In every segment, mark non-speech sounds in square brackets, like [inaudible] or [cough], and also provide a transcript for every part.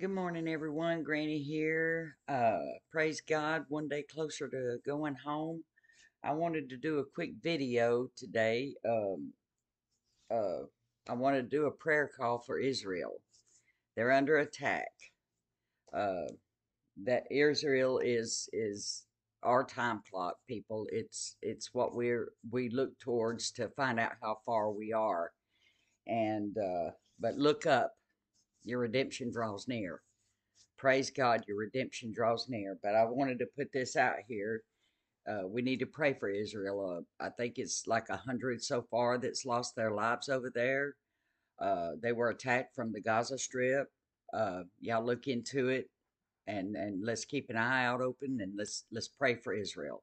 Good morning, everyone. Granny here. Uh, praise God. One day closer to going home. I wanted to do a quick video today. Um, uh, I wanted to do a prayer call for Israel. They're under attack. Uh, that Israel is is our time clock, people. It's it's what we're we look towards to find out how far we are. And uh, but look up your redemption draws near. Praise God, your redemption draws near. But I wanted to put this out here. Uh, we need to pray for Israel. Uh, I think it's like a hundred so far that's lost their lives over there. Uh, they were attacked from the Gaza Strip. Uh, y'all look into it, and and let's keep an eye out open, and let's let's pray for Israel.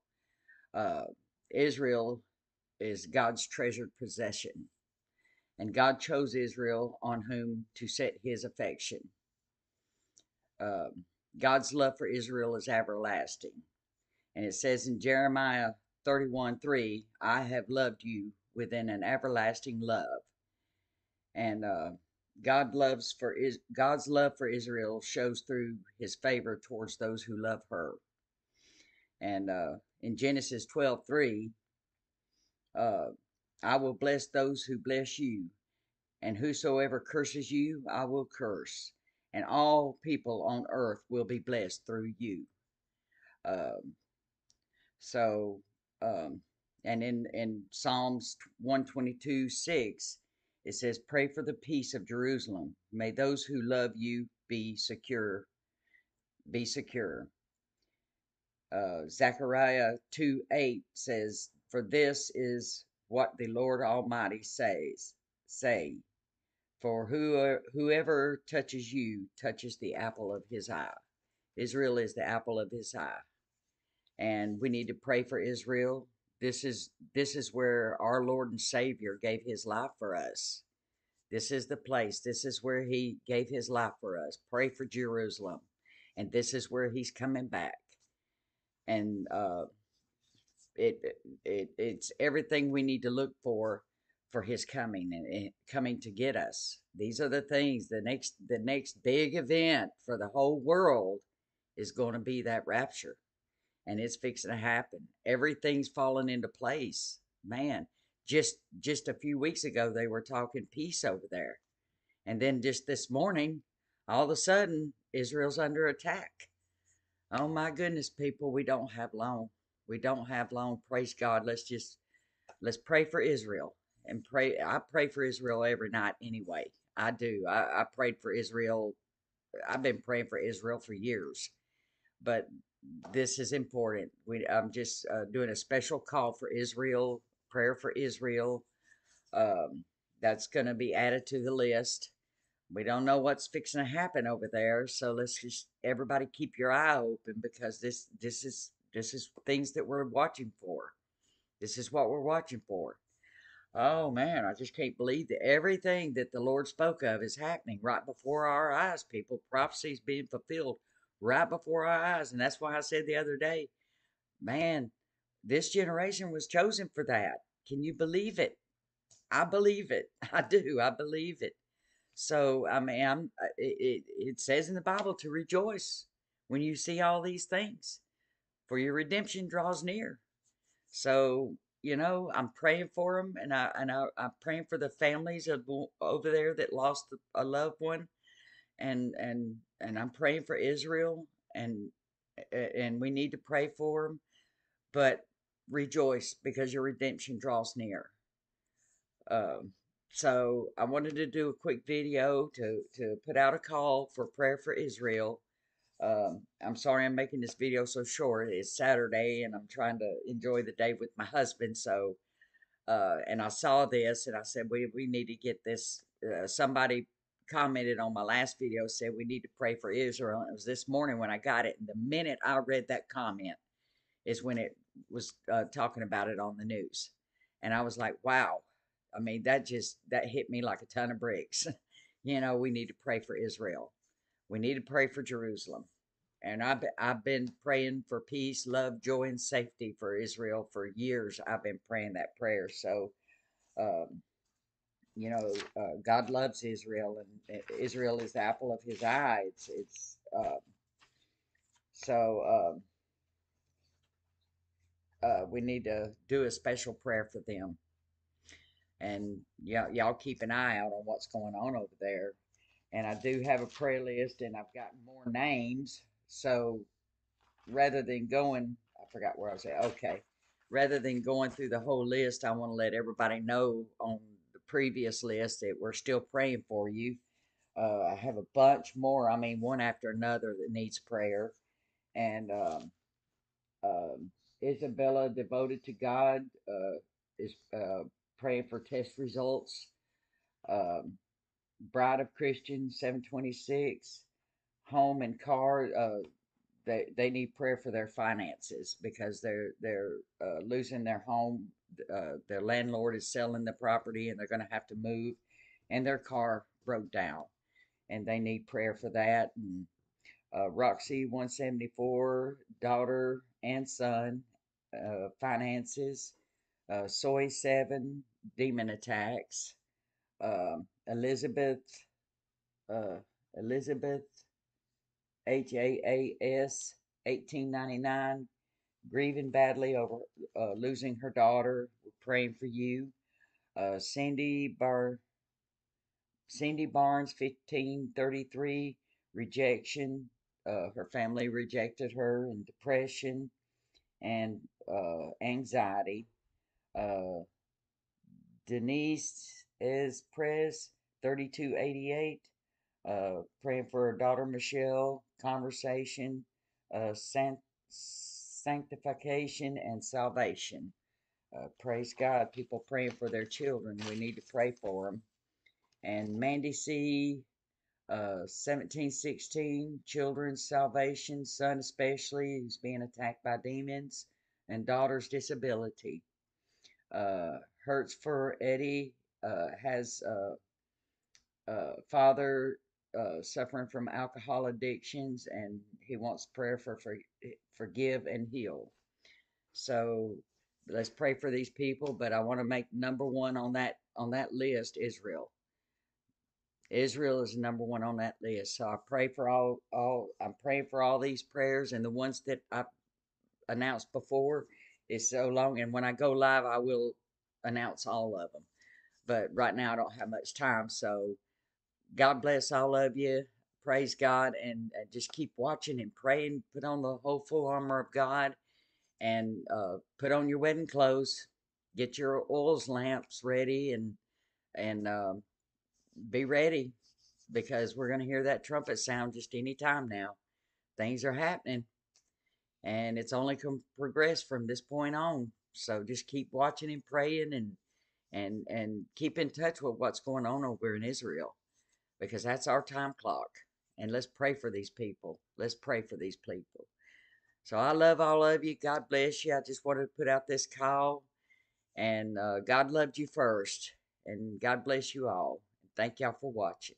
Uh, Israel is God's treasured possession. And God chose Israel on whom to set his affection. Um, God's love for Israel is everlasting. And it says in Jeremiah 31 3, I have loved you within an everlasting love. And uh, God loves for is God's love for Israel shows through his favor towards those who love her. And uh, in Genesis 12 3, uh, I will bless those who bless you, and whosoever curses you, I will curse, and all people on earth will be blessed through you. Um, so, um, and in, in Psalms 122 6, it says, Pray for the peace of Jerusalem. May those who love you be secure. Be secure. Uh, Zechariah 2 8 says, For this is what the Lord Almighty says, say, for who, whoever touches you touches the apple of his eye. Israel is the apple of his eye. And we need to pray for Israel. This is this is where our Lord and Savior gave his life for us. This is the place. This is where he gave his life for us. Pray for Jerusalem. And this is where he's coming back. And uh, it, it it's everything we need to look for for his coming and coming to get us. These are the things. The next the next big event for the whole world is going to be that rapture. And it's fixing to happen. Everything's falling into place. Man, just just a few weeks ago they were talking peace over there. And then just this morning, all of a sudden, Israel's under attack. Oh my goodness, people, we don't have long. We don't have long. Praise God. Let's just let's pray for Israel and pray. I pray for Israel every night anyway. I do. I, I prayed for Israel. I've been praying for Israel for years, but this is important. We, I'm just uh, doing a special call for Israel, prayer for Israel. Um, that's going to be added to the list. We don't know what's fixing to happen over there, so let's just everybody keep your eye open because this this is this is things that we're watching for. This is what we're watching for. Oh man, I just can't believe that everything that the Lord spoke of is happening right before our eyes, people. Prophecies being fulfilled right before our eyes. And that's why I said the other day, man, this generation was chosen for that. Can you believe it? I believe it. [laughs] I do. I believe it. So, I mean, I'm, uh, it, it, it says in the Bible to rejoice when you see all these things, for your redemption draws near. So, you know, I'm praying for them, and I and I, I'm praying for the families of over there that lost a loved one, and and and I'm praying for Israel, and and we need to pray for them, but rejoice because your redemption draws near. Um, so I wanted to do a quick video to to put out a call for prayer for Israel um, I'm sorry I'm making this video so short. It's Saturday and I'm trying to enjoy the day with my husband. So, uh, and I saw this and I said, we, we need to get this. Uh, somebody commented on my last video, said we need to pray for Israel. And it was this morning when I got it. And the minute I read that comment is when it was uh, talking about it on the news. And I was like, wow. I mean, that just, that hit me like a ton of bricks. [laughs] you know, we need to pray for Israel. We need to pray for Jerusalem. And I've, I've been praying for peace, love, joy, and safety for Israel for years. I've been praying that prayer. So, um, you know, uh, God loves Israel, and Israel is the apple of His eye. It's it's uh, so uh, uh, we need to do a special prayer for them, and y'all keep an eye out on what's going on over there. And I do have a prayer list, and I've got more names. So rather than going, I forgot where I was at. Okay, rather than going through the whole list, I want to let everybody know on the previous list that we're still praying for you. Uh, I have a bunch more. I mean, one after another that needs prayer. And um, um, Isabella, devoted to God, uh, is uh, praying for test results. Um, Bride of Christian, 726. Home and car, uh, they, they need prayer for their finances because they're they're uh, losing their home uh, their landlord is selling the property and they're going to have to move, and their car broke down, and they need prayer for that. And uh, Roxy 174, daughter and son, uh, finances, uh, Soy 7, demon attacks, um, Elizabeth, uh, Elizabeth H A A S 1899 grieving badly over uh, losing her daughter. We're praying for you. Uh, Cindy Bar, Cindy Barnes, fifteen thirty three, rejection. Uh, her family rejected her, and depression, and uh, anxiety. Uh, Denise is Prez, thirty two eighty eight. Uh, praying for her daughter Michelle. Conversation. Uh, sanctification and salvation. Uh, praise God. People praying for their children. We need to pray for them. And Mandy C. Uh, 1716, children's salvation, son especially, who's being attacked by demons, and daughter's disability. Uh, hurts for Eddie, has uh, uh, father uh, suffering from alcohol addictions, and he wants prayer for, for forgive and heal. So let's pray for these people. But I want to make number one on that on that list Israel. Israel is number one on that list. So I pray for all all I'm praying for all these prayers and the ones that I announced before is so long. And when I go live, I will announce all of them. But right now I don't have much time, so God bless all of you. Praise God and, just keep watching and praying. Put on the whole full armor of God and uh, put on your wedding clothes. Get your oils lamps ready and and uh, be ready because we're going to hear that trumpet sound just any time now. Things are happening and it's only can progress from this point on. So just keep watching and praying and and and keep in touch with what's going on over in Israel because that's our time clock. And let's pray for these people. Let's pray for these people. So I love all of you. God bless you. I just wanted to put out this call. And uh, God loved you first. And God bless you all. Thank y'all for watching.